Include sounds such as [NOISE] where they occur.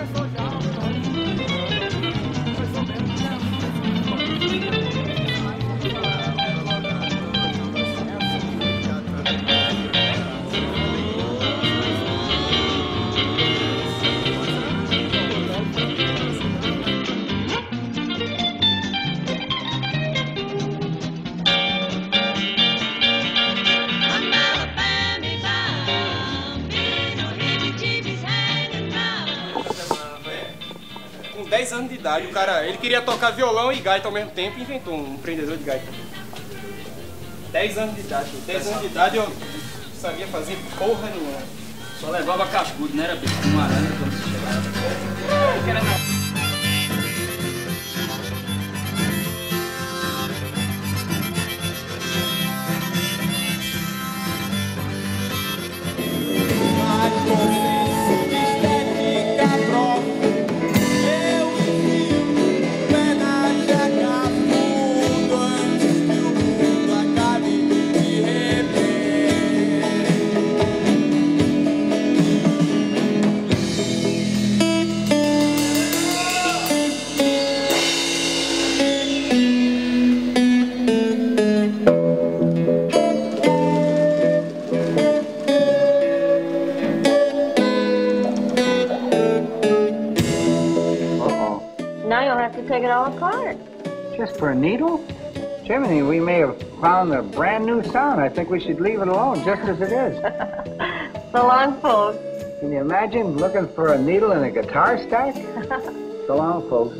Thank you. Com 10 anos de idade, o cara, ele queria tocar violão e gaita ao mesmo tempo e inventou um empreendedor de gaita. 10 anos de idade. 10 anos de idade eu sabia fazer porra nenhuma. Só levava cascudo, não era bicho de uma aranha quando você chegava. Now you'll have to take it all apart. Just for a needle? Jiminy, we may have found a brand new sound. I think we should leave it alone just as it is. [LAUGHS] So long, folks. Can you imagine looking for a needle in a guitar stack? [LAUGHS] so long, folks.